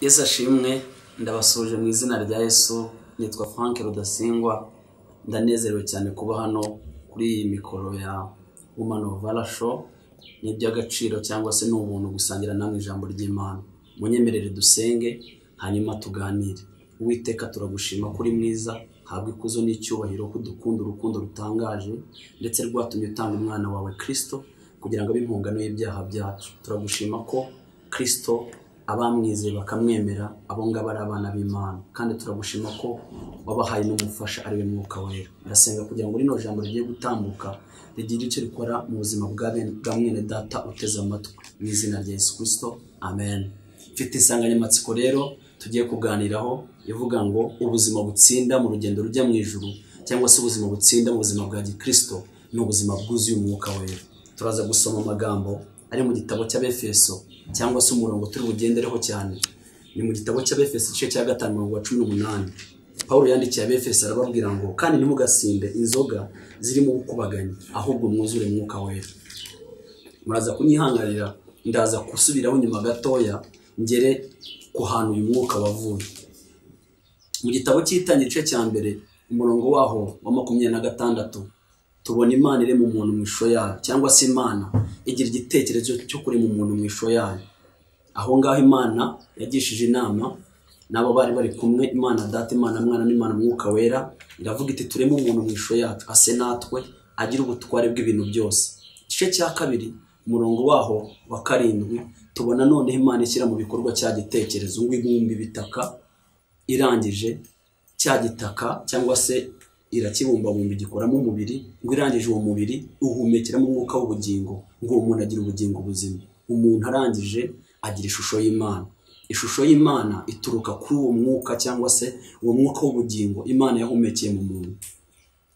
Yesu ashimwe ndabasuje mu izina rya Yesu nitwa Frank Rudasingwa. Ndanezerewe cyane kuba hano kuri iyi mikoro ya Valor Show. Ni iby'agaciro cyangwa se ni ubuntu gusangira namwe ijambo ry'Imana. Munyemerere dusenge hanyuma tuganire. Uwiteka turagushima kuri mwiza habwa ikuzo n'icyubahiro ko udukunda urukundo rutangaje ndetse rwatumye utanga umwana wawe Kristo kugira ngo abe impungano y'ibyaha byacu. Turagushima ko Kristo abamwizeye bakamwemera abo ngabo ari abana b'Imana. Kandi turagushima ko wabahaye n'umufasha ari we mwuka wera. Ndasenga kugira ngo rino jambo rigiye gutambuka rigire icyo rikora mu buzima bwa mwene data uteze amatwi. Mu izina rya Yesu Kristo amen. Mfite insanganyamatsiko rero tugiye kuganiraho ivuga ngo ubuzima butsinda mu rugendo rujya mu ijuru cyangwa se ubuzima butsinda mu buzima bwa gikristo ni ubuzima bwuzuye umwuka wera. Turaza gusoma amagambo ari mu gitabo cy'abefeso cyangwa se umurongo turi bugendereho cyane. Ni mu gitabo cy'abefeso igice cya gatanu umurongo wa cumi n'umunani. Pawulo yandikiye abefeso arababwira ngo kandi ntimugasinde inzoga zirimo ubukubaganyi ahubwo mwuzure mwuka wera. Muraza kunyihanganira ndaza gusubiraho nyuma gatoya ngere ku hantu uyu mwuka wavuye. Mu gitabo cy'itangira igice cya mbere umurongo waho wa makumyabiri na gatandatu tubona imana irema umuntu mu ishusho yayo cyangwa se imana igira igitekerezo cyo kurema umuntu mu ishusho yayo. Aho ngaho imana yagishije inama n'abo bari bari kumwe imana data imana mwana n'imana mwuka wera iravuga iti tureme umuntu mu ishusho yacu ase natwe agire ubutware bw'ibintu byose. Igice cya kabiri umurongo waho wa karindwi tubona noneho imana ishyira mu bikorwa cya gitekerezo ngo ibumba ibitaka irangije cya gitaka cyangwa se irakibumbabumba igikoramo umubiri ngo irangije uwo mubiri uhumekeramo umwuka w'ubugingo ngo uwo muntu agire ubugingo buzima. Umuntu arangije agira ishusho y'imana. Ishusho y'imana ituruka kuri uwo mwuka cyangwa se uwo mwuka w'ubugingo imana yahumekeye mu muntu.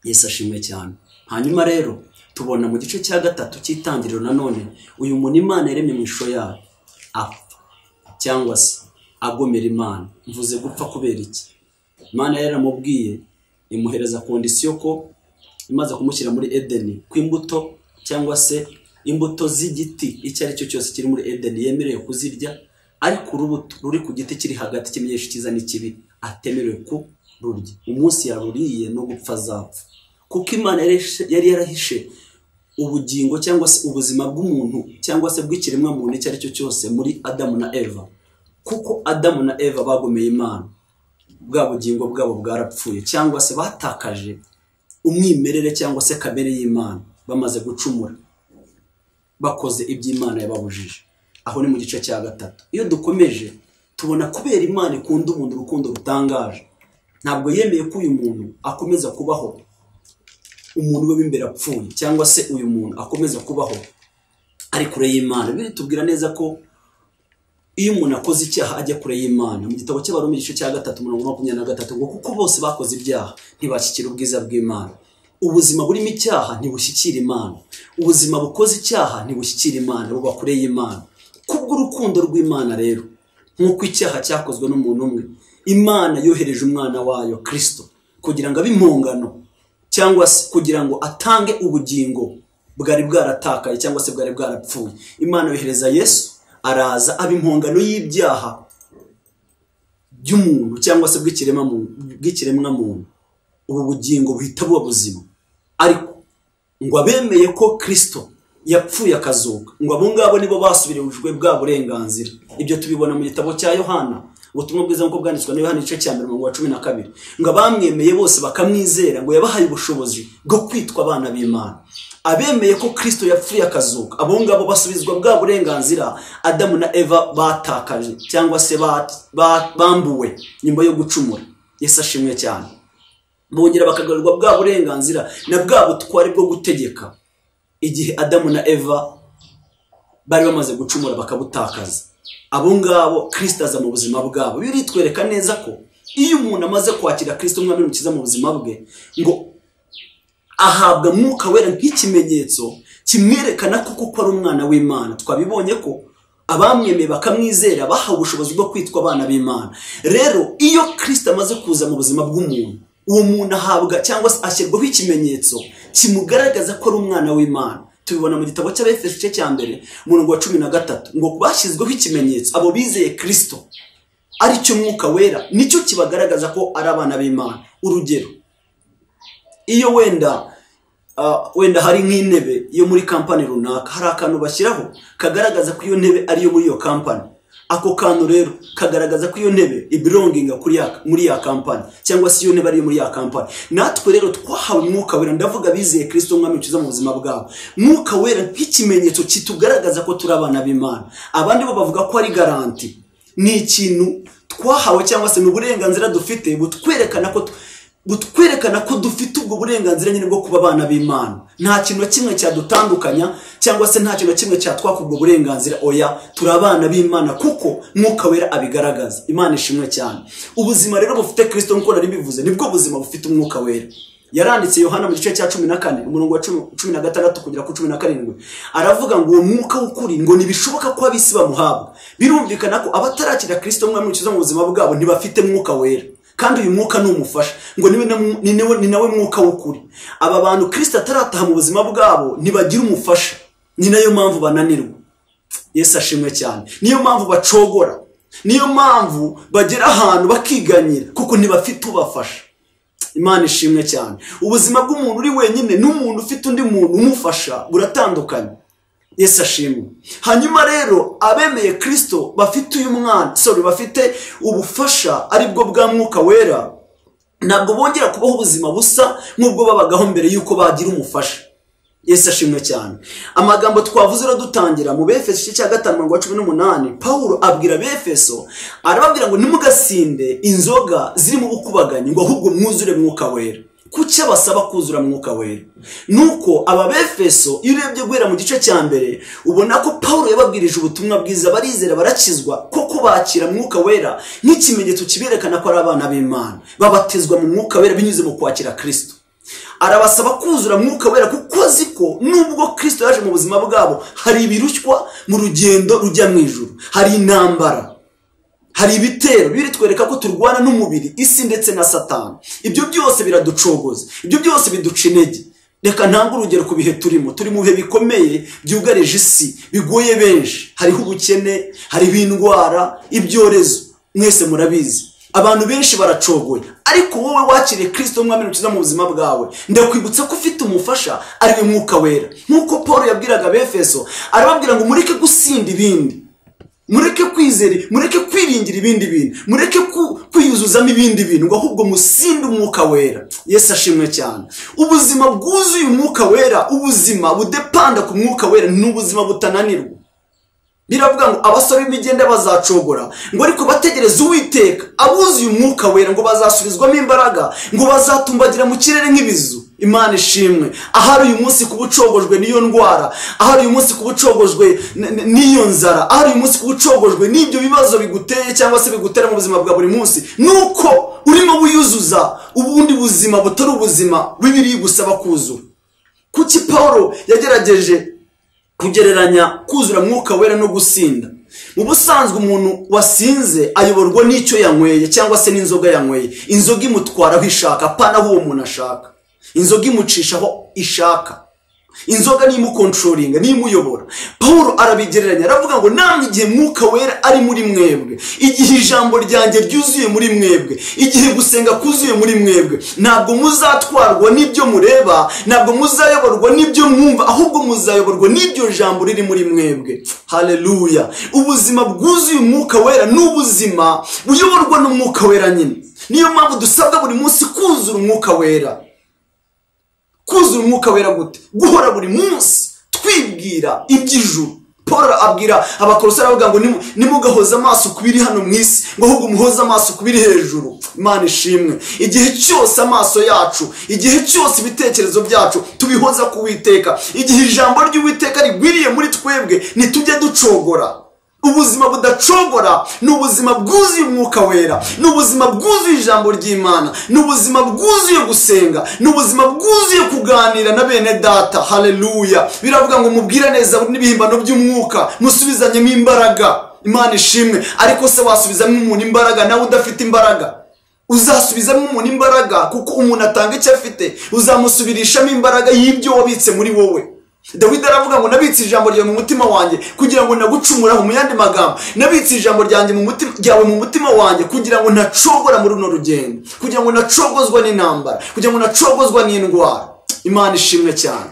Yesu ashimwe cyane. Hanyuma rero tubona mu gice cya gatatu cy'itangiriro nanone uyu muntu imana yaremye mu ishusho yayo. Apfa cyangwa se agomera imana. Mvuze gupfa kubera iki? Imana yaramubwiye imuhereza kondisiyo ko imaze kumushyira muri edeni ko imbuto cyangwa se imbuto z'igiti icyo ari cyo cyose kiri muri edeni yemerewe kuzirya ariko urubuto ruri ku giti kiri hagati kimenyesha icyiza n'ikibi atemerewe kururya. Umunsi yaruriye no gupfa azapfa. Kuko imana yari yarahishe ubugingo cyangwa se ubuzima bw'umuntu cyangwa se bw'ikiremwa muntu icyo ari cyo cyose muri adamu na eva. Kuko adamu na eva bagomeye imana. Bwa bugingo bwabo bwarapfuye cyangwa se batakaje umwimerere cyangwa se kamere y'imana bamaze gucumura bakoze iby'imana yababujije. Aho ni mu gice cya gatatu. Iyo dukomeje tubona kubera imana ikunda umuntu urukundo rutangaje. Ntabwo yemeye ko uyu muntu akomeza kubaho umuntu we w'imbere apfuye cyangwa se uyu muntu akomeza kubaho ari kure y'imana. Biri tubwira neza ko iyo umuntu akoze icyaha ajya kure y'imana. Mu gitabo cy'abarumi igice cya gatatu mirongo makumyabiri na gatatu ngo kuko bose bakoze ibyaha ntibashyikira ubwiza bw'imana. Ubuzima burimo icyaha ntibushyikira imana. Ubuzima bukoze icyaha ntibushyikira imana buba kure y'imana. Kubw'urukundo rw'imana rero nk'uko icyaha cyakozwe n'umuntu umwe imana yohereje umwana wayo kirisito kugira ngo abe impongano cyangwa se kugira ngo atange ubugingo bwari bwaratakaye cyangwa se bwari bwarapfuye. Imana yohereza yesu araza aba impongano y'ibyaha by'umuntu cyangwa se bw'ikiremwa muntu ubu bugingo buhita buba buzima. Ariko ngo abemeye ko kirisito yapfuye akazuka ngo abo ngabo nibo basubirijwe bwa burenganzira. Ibyo tubibona mu gitabo cya yohana ubutumwa bwiza nk'uko bwanditswe na yohana igice cya mbere mirongo cumi na kabiri. Ngo abamwemeye bose bakamwizera ngo yabahaye ubushobozi bwo kwitwa abana b'imana. Abemeye ko kirisito yapfuye akazuka. Abo ngabo basubizwa bwa burenganzira adamu na eva batakaje cyangwa se bambuwe nyuma yo gucumura. Yesu ashimwe cyane. Bongera bakagarurirwa bwa burenganzira na bwa butware bwo gutegeka. Igihe adamu na eva bari bamaze gucumura bakabutakaza. Abo ngabo kirisita aza mu buzima bwabo. Biritwereka neza ko iyo umuntu amaze kwakira kirisita umwami n'umukiza mu buzima bwe ngo ahabwa mwuka wera nk'ikimenyetso kimwerekana ko kuko ari umwana w'imana. Twabibonye ko abamwemeye bakamwizera bahawe ubushobozi bwo kwitwa abana b'imana. Rero iyo kirisita amaze kuza mu buzima bw'umuntu uwo muntu ahabwa cyangwa se ashyirwaho ikimenyetso kimugaragaza ko ari umwana w'imana. Tubibona mu gitabo cy'abefeso igice cya mbere umurongo wa cumi na gatatu ngo bashyizweho ikimenyetso abo bizeye kirisito ari cyo mwuka wera ni cyo kibagaragaza ko ari abana b'imana. Urugero iyo wenda wenda hari nk'intebe yo muri kampani runaka. Hari akantu bashyiraho kagaragaza ko iyo ntebe ariyo muri iyo kampani. Ako kantu rero kagaragaza ko iyo ntebe ibironginga muri ya kampani cyangwa se iyo ntebe ariyo muri ya kampani. Natwe rero twahawe umwuka wera ndavuga bizeye kirisito umwami ukiza mu buzima bwabo. Mwuka wera nk'ikimenyetso kitugaragaza ko turi abana b'imana. Abandi bo bavuga ko ari garanti. Ni ikintu twahawe cyangwa se ni uburenganzira dufite butwerekana ko butwerekana ko dufite ubwo burenganzira nyine bwo kuba abana b'imana. Nta kintu na kimwe cyadutandukanya cyangwa se nta kintu na kimwe cyatwaka ubwo burenganzira. Oya turi abana b'imana kuko mwuka wera abigaragaza. Imana ishimwe cyane. Ubuzima rero bufite kirisito nk'uko nari bivuze ni bwo buzima bufite umwuka wera. Yaranditse yohana mu gice cya cumi na kane umurongo wa cumi na gatandatu kugera ku cumi na karindwi. Aravuga ngo uwo mwuka w'ukuri ngo ntibishoboka ko ab'isi bamuhabwa. Birumvikana ko abatarakira kirisito umwami ukiza mu buzima bwabo ntibafite mwuka wera. Kandi uyu mwuka umufasha. Ngo ni nawe mwuka w'ukuri. Aba bantu kirisita atarataha mu buzima bwabo ntibagira umufasha. Ni na yo mpamvu bananirwa. Yesu ashimwe cyane. Niyo mpamvu bacogora. Niyo mpamvu bagera ahantu bakiganyira. Kuko ntibafite ubafasha. Imana ishimwe cyane. Ubuzima bw'umuntu uri wenyine n'umuntu ufite undi muntu umufasha buratandukanye. Yesu ashimwe. Hanyuma rero abemeye kirisito bafite uyu mwana sorry bafite ubufasha ari bwo bwa mwuka wera ntabwo bongera kubaho ubuzima busa nk'ubwo babagaho mbere y'uko bagira umufasha. Yesu ashimwe cyane. Amagambo twavuze rero dutangira mu befeso igice cya gatanu mirongo cumi n'umunani paul abwira befeso arababwira ngo ntimugasinde inzoga zirimo ubukubaganyi ngo ahubwo mwuzure mwuka wera. Kuki abasaba kuzura mwuka wera. Nuko aba befeso iyo urebye guhera mu gice cya mbere ubona ko paul yababwirije ubutumwa bwiza barizera barakizwa koko bakira mwuka wera nk'ikimenyetso kiberekana ko ari abana b'imana. Babatizwa mu mwuka wera binyuze mu kwakira kirisito arabasaba kuzura mwuka wera kuko azi ko nubwo kirisito yaje mu buzima bwabo hari ibirushywa mu rugendo rujya mu ijuru. Hari intambara. Hari ibitero biritwereka ko turwana n'umubiri isi ndetse na satani. Ibyo byose biraducogoza ibyo byose biduca intege. Reka ntange urugero ku bihe turimo. Turi mu bihe bikomeye byugarije isi bigoye benshi. Hariho ubukene hariho indwara ibyorezo. Mwese murabizi. Abantu benshi baracogoye ariko wowe wakiriye kirisito mwami ukiza mu buzima bwawe ndakwibutsa ko ufite umufasha ari we mwuka wera. Nk'uko paul yabwiraga befeso arababwira ngo mureke gusinda ibindi. Mureke kwizera mureke kwiringira ibindi bintu mureke kwiyuzuzamo ibindi bintu ngo ahubwo musinde umwuka wera. Yesu ashimwe cyane. Ubuzima bwuzuye umwuka wera ubuzima budepanda ku mwuka wera ni ubuzima butananirwa. Biravuga ngo abasore b'imigenda bazacogora ngo ariko bategereze uwiteka abuzuye umwuka wera ngo bazasubizwamo imbaraga ngo bazatumbagira mu kirere nk'ibizu. Imana ishimwe. Ahari uyu munsi kuba ucogojwe n'iyo ndwara ahari uyu munsi kuba ucogojwe n'iyo nzara ahari uyu munsi kuba ucogojwe n'ibyo bibazo biguteye cyangwa se bigutera mu buzima bwa buri munsi. Ni uko urimo wiyuzuza ubundi buzima butari ubuzima bibiri gusaba kuzura. Kuki paul yagerageje kugereranya kuzura mwuka wera no gusinda. Mu busanzwe umuntu wasinze ayoborwa n'icyo yanyweye cyangwa se n'inzoga yanyweye. Inzoga imutwara aho ishaka apana aho uwo muntu ashaka. Inzoga imucisha aho ishaka. Inzoga ni imukontrolinga ni imuyobora paul arabigereranya aravuga ngo namwe igihe mwuka wera ari muri mwebwe. Igihe ijambo ryanjye ryuzuye muri mwebwe igihe gusenga kuzuye muri mwebwe ntabwo muzatwarwa n'ibyo mureba ntabwo muzayoborwa n'ibyo mwumva ahubwo muzayoborwa n'ibyo jambo riri muri mwebwe. Hareruya ubuzima bwuzuye umwuka wera ni ubuzima buyoborwa n'umwuka wera nyine. Niyo mpamvu dusabwa buri munsi kuzura umwuka wera. Kuzura umwuka wera gute? Guhora buri munsi twibwira iby'ijuru. Paul abwira abakorosi aravuga ngo nimugahoze amaso ku biri hano mu isi ngo ahubwo muhoze amaso ku biri hejuru. Imana ishimwe. Igihe cyose amaso yacu igihe cyose ibitekerezo byacu tubihoza ku witeka igihe ijambo ry'uwiteka rigwiriye muri twebwe ntitujye ducogora. Ubuzima budacogora ni ubuzima bwuzuye umwuka wera ni ubuzima bwuzuye ijambo ry'imana ni ubuzima bwuzuye gusenga ni ubuzima bwuzuye kuganira na bene data. Hareruya biravuga ngo mubwire neza n'ibihimbano by'umwuka musubizanyemo imbaraga. Imana ishimwe. Ariko se wasubizamo umuntu imbaraga nawe udafite imbaraga? Uzasubizamo umuntu imbaraga kuko umuntu atanga icyo afite uzamusubirishamo imbaraga y'ibyo wabitse muri wowe. Dawidi aravuga ngo nabitse ijambo ryawe mu mutima wanjye kugira ngo nagucumuraho mu yandi magambo. Nabitse ijambo ryawe mu mutima wanjye kugira ngo ntacogora muri runo rugendo. Kugira ngo ntacogozwa n'intambara. Kugira ngo ntacogozwa n'indwara. Imana ishimwe cyane.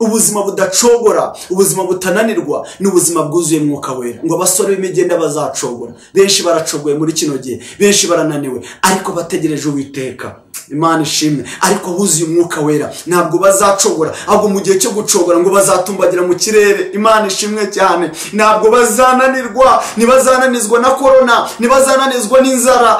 Ubuzima budacogora ubuzima butananirwa ni ubuzima bwuzuye mwuka wera. Ngo abasore b'imigenda bazacogora. Benshi baracogoye muri kino gihe benshi barananiwe. Ariko bategereje uwiteka. Imana ishimwe. Ariko buzuye umwuka wera. Ntabwo bazacogora ahubwo mu gihe cyo gucogora ngo bazatumbagira mu kirere. Imana ishimwe cyane. Ntabwo bazananirwa ntibazananizwa na korona ntibazananizwa n'inzara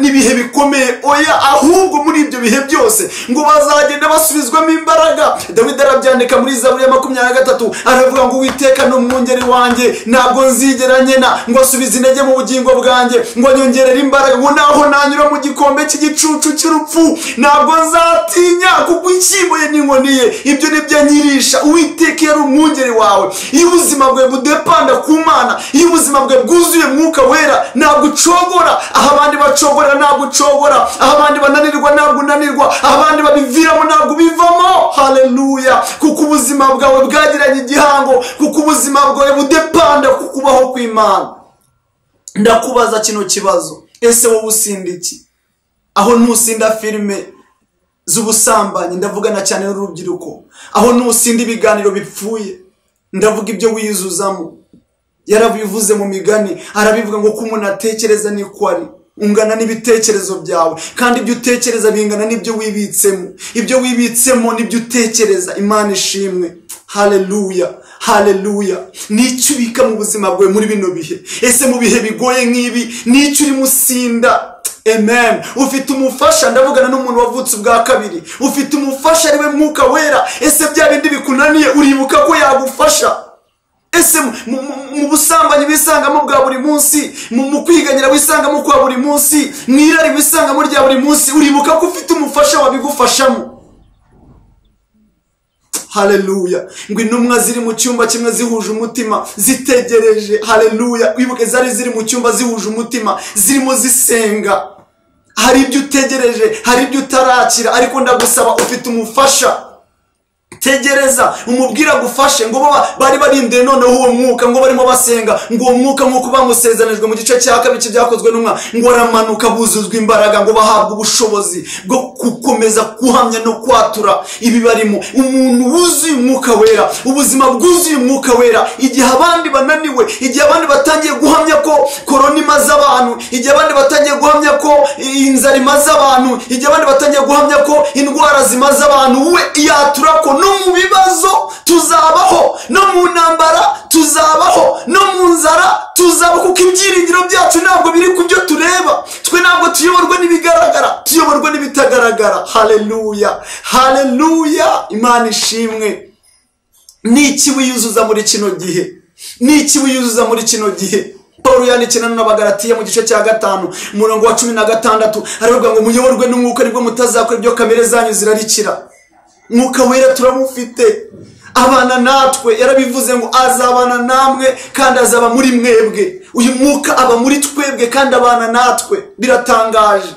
n'ibihe bikomeye. Oya ahubwo muri ibyo bihe byose ngo bazagenda basubizwamo imbaraga. Dawidi arabyandika muri zaburi ya makumyabiri na gatatu aravuga ngo uwiteka ni umwungeri wanjye. Ntabwo nzigera nkena ngo asubize intege mu bugingo bwanjye ngo nyongerere imbaraga ngo naho nanyura mu gikombe cy'igicucu cy'urupfu ntabwo nzatinya kuko inshyimbo ye n'inkoni ye ibyo ni byo nyirisha uwiteka yari umwungeri wawe. Iyo ubuzima bwawe budepanda ku mana iyo ubuzima bwawe bwuzuye mwuka wera ntabwo ucogora. Aho abandi bacogora ntabwo ucogora. Aho abandi bananirwa ntabwo unanirwa. Aho abandi babiviramo ntabwo ubivamo. Haleluya. Kuko ubuzima bwawe bwagiranye igihango. Kuko ubuzima bwawe budepanda ku kubaho kw'imana. Ndakubaza kino kibazo. Ese wowe usinda iki? Aho ntusinda filime z'ubusambanyi ndavugana cyane n'urubyiruko. Aho ntusinda ibiganiro bipfuye ndavuga ibyo wiyuzuzamo. Yarabivuze mu migani arabivuga ngo ko umuntu atekereza niko ari. Ungana n'ibitekerezo byawe. Kandi ibyo utekereza bingana n'ibyo wibitsemo. Ibyo wibitsemo n'ibyo utekereza. Imana ishimwe. Haleluya haleluya ni cyo ubika mu buzima bwawe muri bino bihe. Ese mu bihe bigoye nk'ibi ni cyo urimo usinda amen. Ufite umufasha ndavugana n'umuntu wavutse ubwa kabiri. Ufite umufasha ari we mwuka wera. Ese bya bindi bikunaniye? Uribuka ko yagufasha. Ese mu busambanyi wisangamo bwa buri munsi? Mu kwiganyira wisangamo kwa buri munsi? Mu irari wisangamo rya buri munsi? Uribuka ko ufite umufasha wabigufashamo? Haleluya ngo intumwa ziri mu cyumba kimwe zihuje umutima zitegereje. Haleluya wibuke zari ziri mu cyumba zihuje umutima zirimo zisenga. Hari ibyo utegereje hari ibyo utarakira ariko ndagusaba ufite umufasha. Tegereza umubwire agufashe ngo bari barindiye noneho uwo mwuka ngo barimo basenga ngo uwo mwuka nk'uko bamusezeranijwe mu gice cya kabiri byakozwe n'umwa ngo aramanuka buzuzwa imbaraga ngo bahabwe ubushobozi bwo gukomeza guhamya no kwatura ibi barimo. Umuntu wuzuye umwuka wera ubuzima bwuzuye umwuka wera. Igihe abandi bananiwe igihe abandi batangiye guhamya ko korona imaze abantu igihe abandi batangiye guhamya ko inzara imaze abantu igihe abandi batangiye guhamya ko indwara zimaze abantu we yatura ko no mu bibazo tuzabaho no mu ntambara tuzabaho no mu nzara tuzabaho kuko ibyiringiro byacu ntabwo biri ku byo tureba. Twe ntabwo tuyoborwa n'ibigaragara tuyoborwa n'ibitagaragara. Haleluya haleluya. Imana ishimwe. N'iki wiyuzuza muri kino gihe? N'iki wiyuzuza muri kino gihe? Paul yandikira n'abagaratiya mu gice cya gatanu umurongo wa cumi na gatandatu aravuga ngo muyoborwe n'umwuka ni bwo mutazakora ibyo kamere zanyu zirarikira. Mwuka wera turamufite. Abana natwe yarabivuze ngo azabana namwe kandi azaba muri mwebwe. Uyu mwuka aba muri twebwe kandi abana natwe. Biratangaje.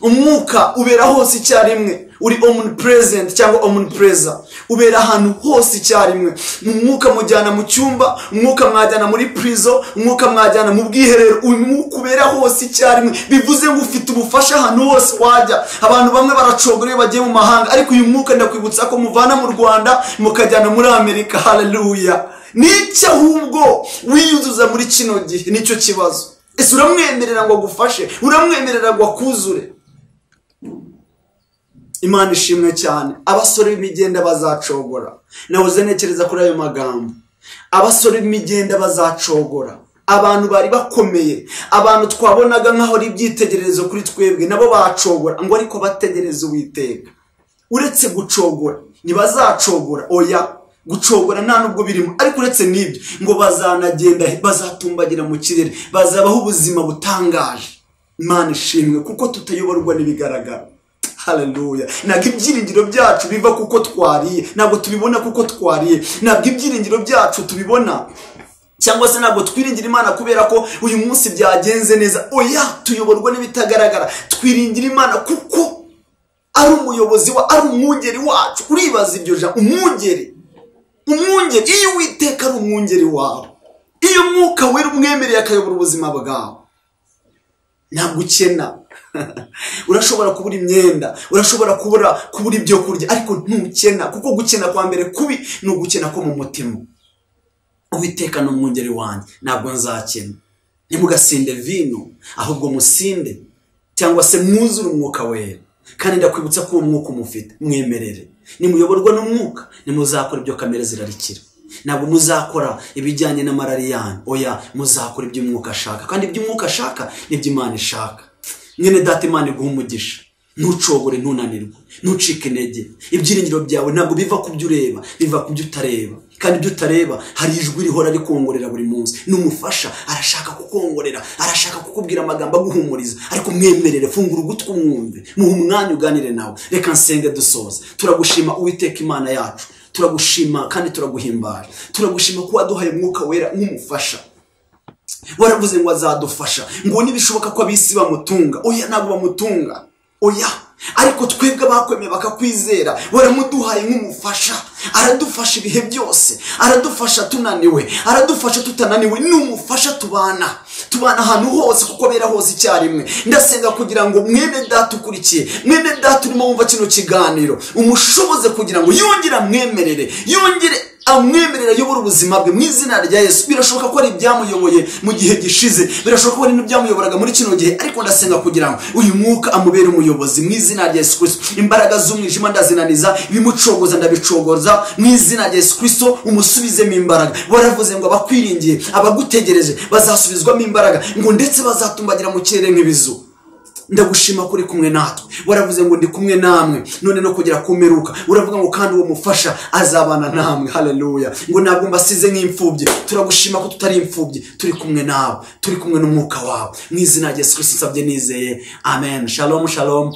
Umwuka ubera hose icyarimwe. Uri omnipresent cyangwa omnipresa ubera ahantu hose icyarimwe. Mu mwuka mujyana mu cyumba umwuka mwajyana muri prison umwuka mwajyana mu bwiherero. Uyu mwuka ubera hose icyarimwe. Bivuze ngo ufite ubufasha ahantu hose wajya. Abantu bamwe baracogora iyo bagiye mu mahanga. Ariko uyu mwuka ndakwibutsa ko muvana mu rwanda mukajyana muri amerika. Haleluya ni cyo ahubwo wiyuzuza muri kino gihe? Nicyo kibazo. Ese uramwemerera ngo agufashe? Uramwemerera ngo akuzure? Imana ishimwe cyane. Abasore b'imigenda bazacogora. Nahoze ntekereza kuri ayo magambo. Abasore b'imigenda bazacogora. Abantu bari bakomeye. Abantu twabonaga nk'aho ari ibyitegererezo kuri twebwe nabo bacogora. Ngo ariko bategereze uwiteka. Uretse gucogora ntibazacogora oya gucogora nta nubwo birimo. Ariko uretse n'ibyo ngo bazanagenda bazatumbagira mu kirere. Bazabaho ubuzima butangaje. Imana ishimwe kuko tutayoborwa n'ibigaragara. Haleluya ntabwo ibyiringiro byacu biva kuko twariye. Ntabwo tubibona kuko twariye. Ntabwo ibyiringiro byacu tubibona. Cyangwa se ntabwo twiringira imana kubera ko uyu munsi byagenze neza. Oya tuyoborwa n'ibitagaragara. Twiringira imana kuko ari umuyobozi wa ari umwungeri wacu. Uribaza ibyo jambo umwungeri. Umwungeri. Iyo uwiteka ari umwungeri wawe iyo umwuka wera umwemereye akayobora ubuzima bwawe ntabwo ukena. urashobora kubura imyenda urashobora kubura kubura ibyo kurya ariko ntukena kuko gukena kwa mbere kubi ni ugukena ko mu mutima. Uwiteka ni umwungeri wanjye ntabwo nzakena. Ntimugasinde vino ahubwo musinde cyangwa se mwuzure umwuka wera. Kandi ndakwibutsa ko uwo mwuka umufite mwemerere. Nimuyoborwa n'umwuka nimuzakora ibyo kamere zirarikira. Ntabwo muzakora ibijyanye na marariyanyu oya muzakora ibyo umwuka ashaka. Kandi ibyo umwuka ashaka ni byo imana ishaka. Mwene data imana iguha umugisha. Ntucogore ntunanirwe. Ntucike intege. Ibyiringiro byawe ntabwo biva ku byo ureba biva ku byo utareba. Kandi ibyo utareba hari ijwi rihora rikongorera buri munsi. N'umufasha arashaka kukongorera arashaka kukubwira amagambo aguhumuriza. Ariko mwemerere fungura ugutwi umwumve muhe umwanya uganire nawe. Reka nsenge dusoze. Turagushima uwiteka imana yacu. Turagushima kandi turaguhimbara. Turagushima ko waduhaye umwuka wera nk'umufasha. Waravuze ngo azadufasha. Ngo nibishoboka ko ab'isi bamutunga. Oya ntabwo bamutunga. Oya ariko twebwe abakwemeye bakakwizera waramuduhaye nk'umufasha. Aradufasha ibihe byose. Aradufasha tunaniwe. Aradufasha tutananiwe. Ni umufasha tubana. Tubana ahantu hose kuko bera hose icyarimwe. Ndasenga kugira ngo mwene data ukurikiye. Mwene data urimo wumva kino kiganiro. Umushoboze kugira ngo yongere amwemerere. Yongere amwemerera ayobora ubuzima bwe mu izina rya yesu. Birashoboka ko ari ibyamuyoboye mu gihe gishize. Birashoboka ko ari n'ibyamuyoboraga muri kino gihe. Ariko ndasenga kugira ngo uyu mwuka amubere umuyobozi mu izina rya yesu kirisito imbaraga z'umwijima ndazinaniza ibimucogoza ndabicogoza mu izina rya yesu kirisito umusubizemo imbaraga. Waravuze ngo abakwiringiye abagutegereje bazasubizwamo imbaraga ngo ndetse bazatumbagira mu kirere nk'ibizu. Ndagushima ko uri kumwe natwe. Waravuze ngo ndi kumwe namwe none no kugera kumeruka uravuga ngo kandi uwo mufasha azabana namwe. Haleluya ngo ntabwo mbasize nk'imfubyi. Turagushima ko tutari imfubyi. Turi kumwe nawe turi kumwe n'umwuka wawe mu izina rya yesu nsabye nizeye. Amen. Shalom shalom.